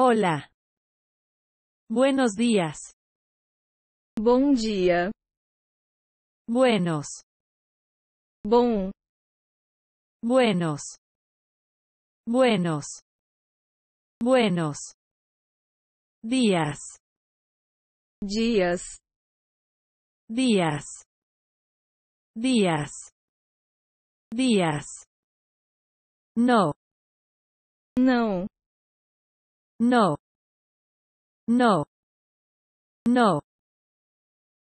Hola. Buenos días. Bom dia. Buenos. Bom. Buenos. Buenos. Buenos. Días. Dias. Días. Días. Días. No. Não. No. No. No.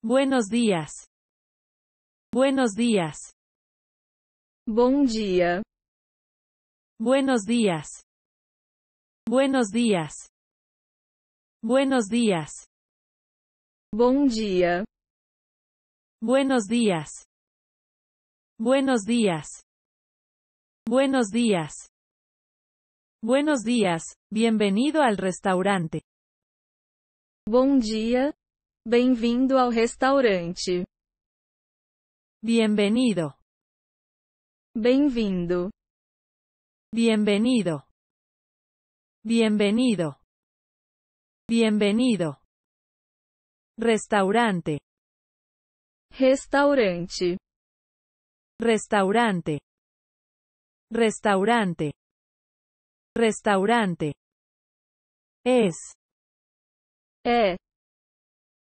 Buenos días. Buenos días. Bom dia. Buenos días. Buenos días. Buenos días. Bom dia. Buenos días. Buenos días. Buenos días. Buenos días, bienvenido al restaurante. Bom dia. Bem-vindo ao restaurante. Bienvenido. Bem-vindo. Bienvenido. Bienvenido. Bienvenido. Restaurante. Restaurante. Restaurante. Restaurante. Restaurante. Es. É.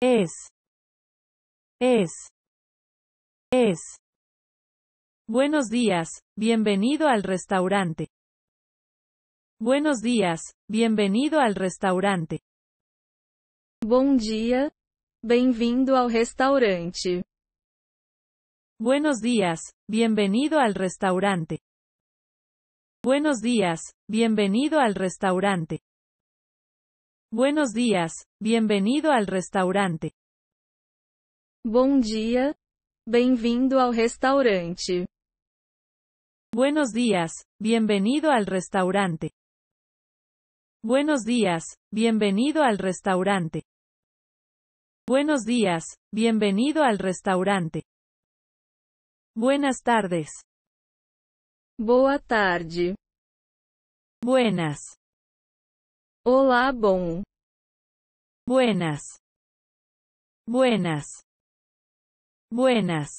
Es. Es. Es. Buenos días, bienvenido al restaurante. Buenos días, bienvenido al restaurante. Bom dia. Bem-vindo ao restaurante. Buenos días, bienvenido al restaurante. Buenos días, bienvenido al restaurante. Buenos días, bienvenido al restaurante. Bom dia. Bem-vindo ao restaurante. Buenos días, bienvenido al restaurante. Buenos días, bienvenido al restaurante. Buenos días, bienvenido al restaurante. Buenas tardes. Boa tarde. Buenas. Olá, bom. Buenas. Buenas. Buenas.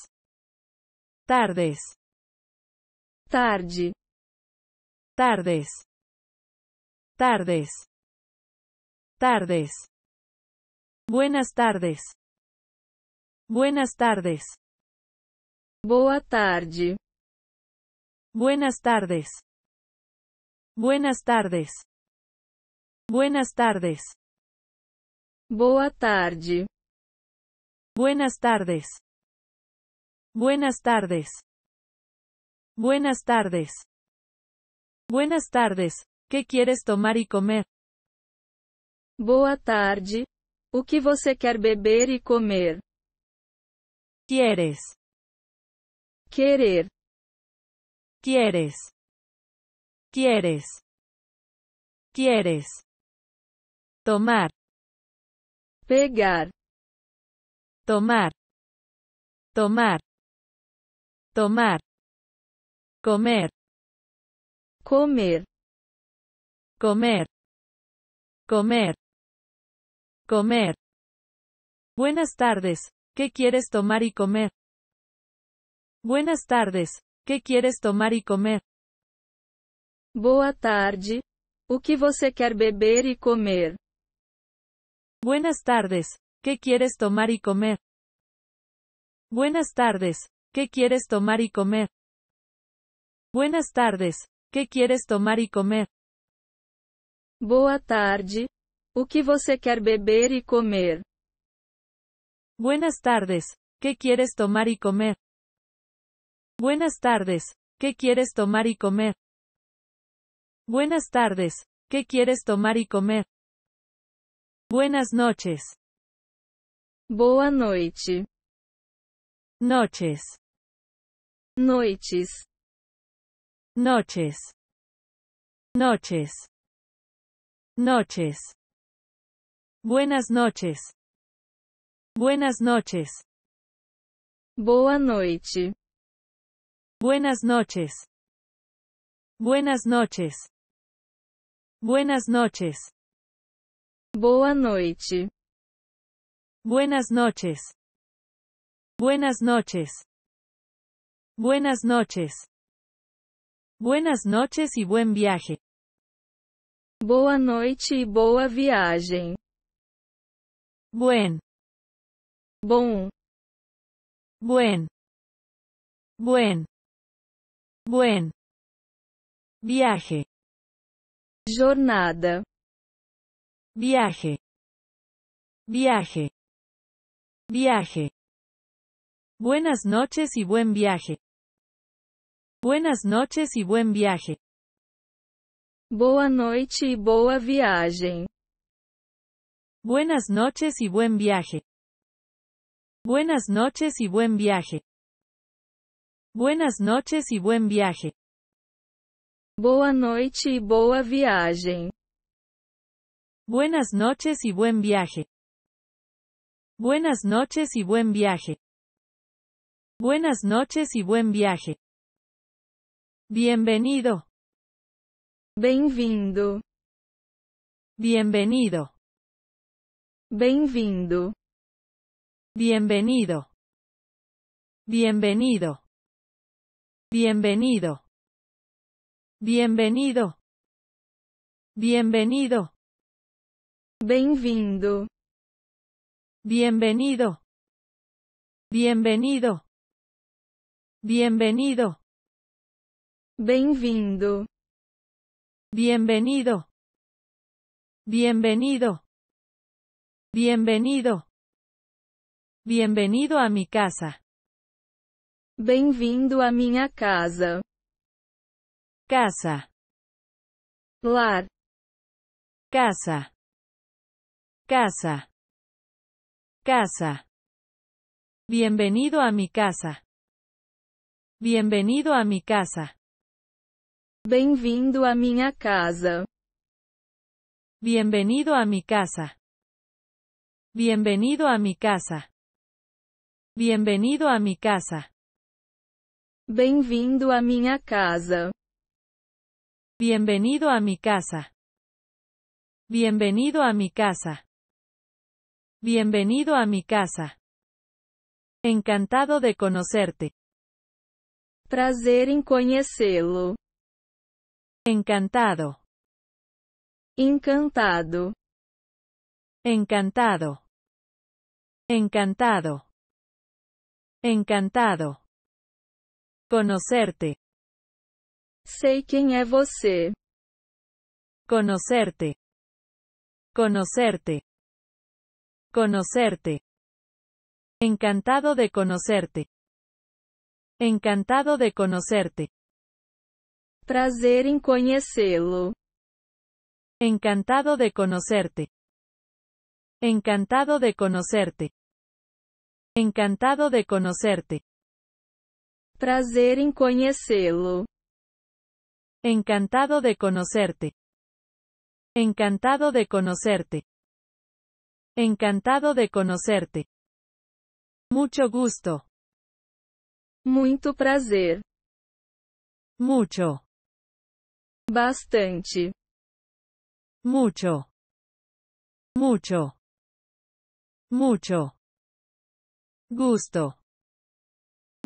Tardes. Tarde. Tardes. Tardes. Tardes. Buenas tardes. Buenas tardes. Boa tarde. Buenas tardes. Buenas tardes. Buenas tardes. Boa tarde. Buenas tardes. Buenas tardes. Buenas tardes. Buenas tardes. ¿Qué quieres tomar y comer? Boa tarde. O que você quer beber e comer? ¿Quieres? Querer. ¿Quieres? ¿Quieres? ¿Quieres? Tomar. Pegar. Tomar. Tomar. Tomar. Comer. Comer. Comer. Comer. Comer. Buenas tardes. ¿Qué quieres tomar y comer? Buenas tardes. ¿Qué quieres tomar y comer? Boa tarde. O que você quer beber e comer? Buenas tardes. ¿Qué quieres tomar y comer? Buenas tardes. ¿Qué quieres tomar y comer? Buenas tardes. ¿Qué quieres tomar y comer? Boa tarde. O que você quer beber e comer? Buenas tardes. ¿Qué quieres tomar y comer? Buenas tardes. ¿Qué quieres tomar y comer? Buenas tardes. ¿Qué quieres tomar y comer? Buenas noches. Boa noite. Noches. Noites. Noches. Noches. Noches. Buenas noches. Buenas noches. Boa noite. Buenas noches. Buenas noches. Buenas noches. Boa noite. Buenas noches. Buenas noches. Buenas noches. Buenas noches y buen viaje. Boa noite e boa viagem. Buen, Bom. buen, buen, buen. Viaje, Jornada. viaje, viaje, viaje. Buenas noches y buen viaje. Buenas noches y buen viaje. Boa noite e boa viagem. Buenas noches y buen viaje. Buenas noches y buen viaje. Buenas noches y buen viaje. Boa noite e boa viagem. Buenas noches y buen viaje. Buenas noches y buen viaje. Buenas noches y buen viaje. Bienvenido, Bem-vindo. bienvenido, Bem-vindo. bienvenido. Bienvenido. Bienvenido. Bienvenido. Bienvenido. Bem-vindo. Bienvenido. Bienvenido. Bienvenido. Bem-vindo. Bienvenido. Bienvenido. Bienvenido. Bienvenido a mi casa. Bem-vindo à minha casa. Casa. Lar. Casa. Casa. Casa. Bienvenido a mi casa. Bienvenido a mi casa. Bem-vindo à minha casa. Bienvenido a mi casa. Bienvenido a mi casa. Bienvenido a mi casa. Bem-vindo à minha casa. Bienvenido a mi casa. Bienvenido a mi casa. Bienvenido a mi casa. Encantado de conocerte. Prazer em conhecê-lo. Encantado. Encantado. Encantado. Encantado. Encantado. Conocerte. Sei quem é você. Conocerte. Conocerte. Conocerte. Encantado de conocerte. Encantado de conocerte. Prazer em conhecê-lo. Encantado de conocerte. Encantado de conocerte. Encantado de conocerte. Prazer em conhecê-lo. Encantado de conocerte. Encantado de conocerte. Encantado de conocerte. Mucho gusto. Muito prazer. Mucho. Bastante. Mucho. Mucho. Mucho. Gusto.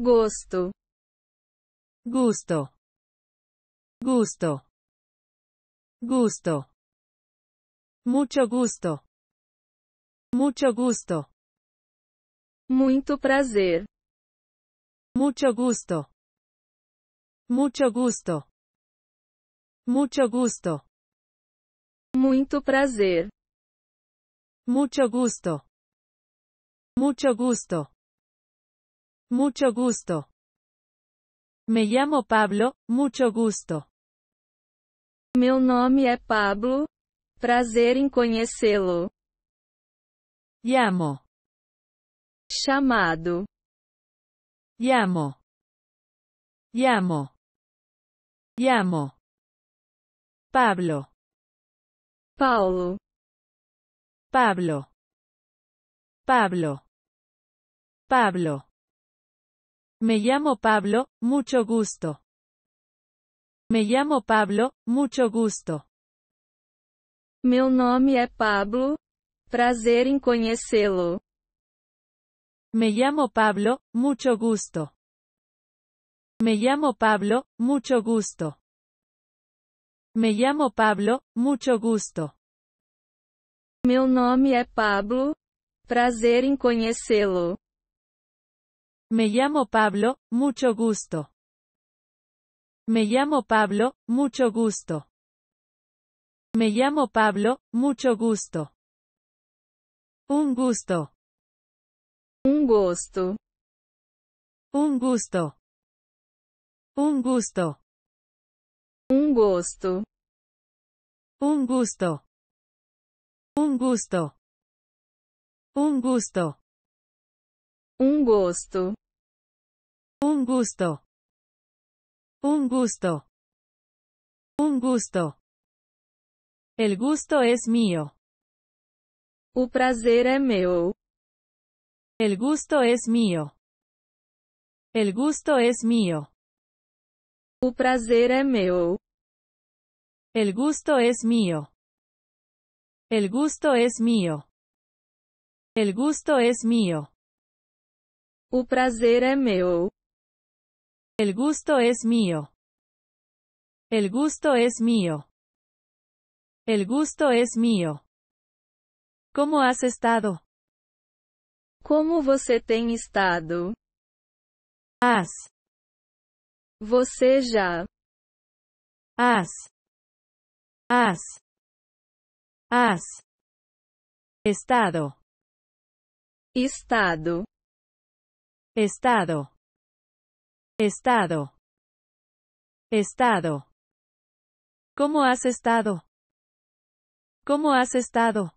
Gosto. Gusto. Gusto. Gusto. Mucho gusto. Mucho gusto. Muito prazer. Mucho gusto. Mucho gusto. Mucho gusto. Muito prazer. Mucho gusto. Mucho gusto. Mucho gusto. Me llamo Pablo, mucho gusto. Meu nome é Pablo. Prazer em conhecê-lo. Llamo. chamado, Llamo. Llamo. Llamo. Pablo. Paulo, Pablo. Pablo. Pablo. Me llamo Pablo, mucho gusto. Me llamo Pablo, mucho gusto. meu nome é Pablo, prazer em conhecê-lo. Me llamo Pablo, mucho gusto. Me llamo Pablo, mucho gusto. Me llamo Pablo, mucho gusto. Meu nome é Pablo, prazer em conhecê-lo. Me llamo Pablo, mucho gusto. Me llamo Pablo, mucho gusto. Me llamo Pablo, mucho gusto. Un gusto. Um gosto. Un gusto. Un gusto. Um gosto. Un gusto. Un gusto. Un gusto. Um gosto. Un gusto. Un gusto. Un gusto. El gusto es mío. O prazer é meu. El gusto es mío. El gusto es mío. O prazer é meu. El gusto es mío. El gusto es mío. El gusto es mío. O prazer é meu. El gusto es mío. El gusto es mío. El gusto es mío. ¿Cómo has estado? Como você tem estado? Has, Você já. has, has, has. Estado, Estado. Estado, estado, estado. ¿Cómo has estado? ¿Cómo has estado?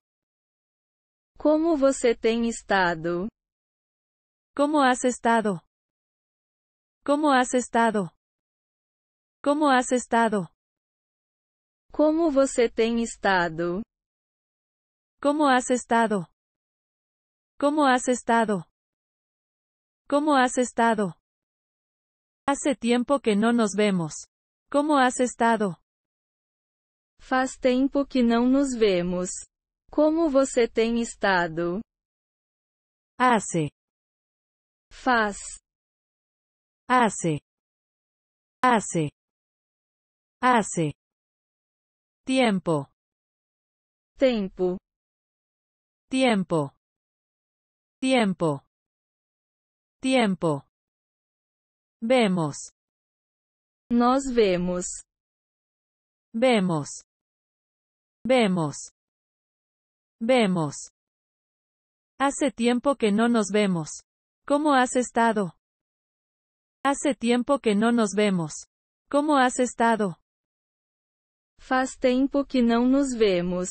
Como você tem estado? ¿Cómo has estado? ¿Cómo has estado? ¿Cómo has estado? Como você tem estado? ¿Cómo has estado? ¿Cómo has estado? ¿Cómo has estado? Hace tiempo que no nos vemos. ¿Cómo has estado? Faz tempo que não nos vemos. Como você tem estado? Hace, Faz. hace, hace, hace. Tiempo, Tempo. tiempo, tiempo, tiempo. Vemos, Nós vemos. vemos, vemos, vemos. Hace tiempo que no nos vemos. ¿Cómo has estado? Hace tiempo que no nos vemos. ¿Cómo has estado? Faz tempo que não nos vemos.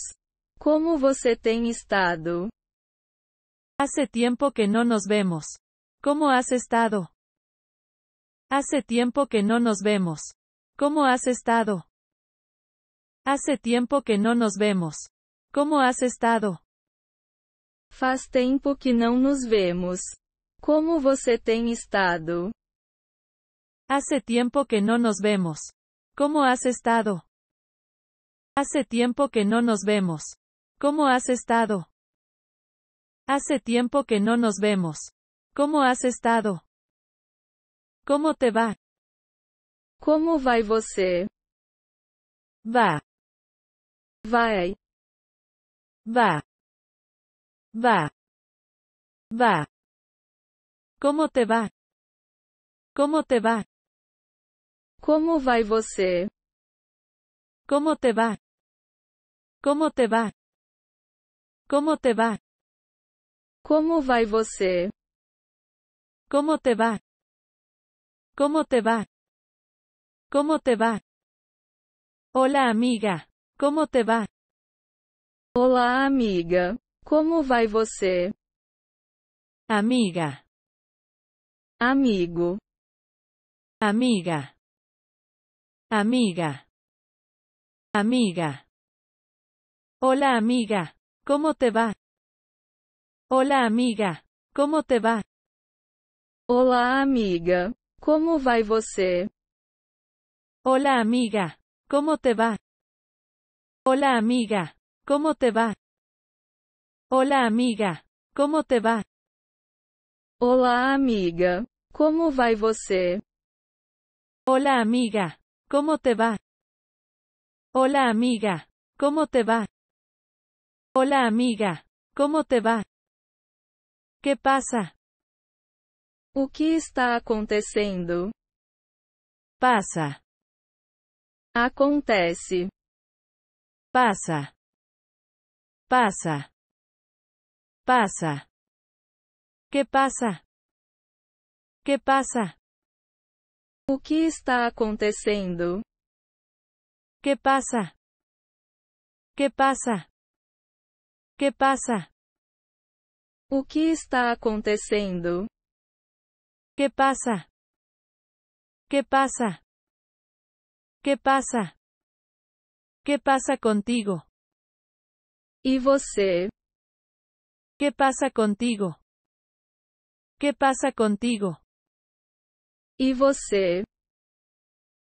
Como você tem estado? Hace tiempo que no nos vemos. ¿Cómo has estado? Hace tiempo que no nos vemos. ¿Cómo has estado? Hace tiempo que no nos vemos. ¿Cómo has estado? Faz tempo que não nos vemos. Como você tem estado? Hace tiempo que no nos vemos. ¿Cómo has estado? Hace tiempo que no nos vemos. ¿Cómo has estado? Hace tiempo que no nos vemos. ¿Cómo has estado? ¿Cómo te va? Como vai você? Va, Vai. va, va, va. ¿Cómo te va? ¿Cómo te va? Como vai você? ¿Cómo te va? ¿Cómo te va? ¿Cómo te va? Como vai você? ¿Cómo te va? ¿Cómo te va? ¿Cómo te va? Hola amiga. ¿Cómo te va? Olá, amiga. Como vai você? Amiga. Amigo. Amiga. Amiga. Amiga. Hola amiga, ¿cómo te va? Hola amiga, ¿cómo te va? Olá amiga. Como vai você? Hola amiga, ¿cómo te va? Hola amiga, ¿cómo te va? Hola amiga, ¿cómo te va? Olá amiga. Como vai você? Hola amiga, ¿cómo te va? Hola amiga, ¿cómo te va? Hola amiga, ¿cómo te va? ¿Qué pasa? O que está acontecendo? Pasa, Acontece. pasa. Pasa. Pasa. ¿Qué pasa? ¿Qué pasa? O que está acontecendo? ¿Qué pasa? ¿Qué pasa? ¿Qué pasa? O que está acontecendo? ¿Qué pasa? ¿Qué pasa? ¿Qué pasa? ¿Qué pasa contigo? E você? ¿Qué pasa contigo? ¿Qué pasa contigo? E você?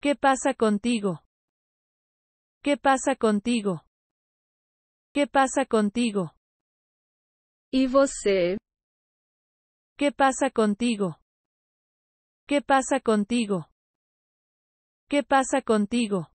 ¿Qué pasa contigo? ¿Qué pasa contigo? ¿Qué pasa contigo? E você? ¿Qué pasa contigo? ¿Qué pasa contigo? ¿Qué pasa contigo?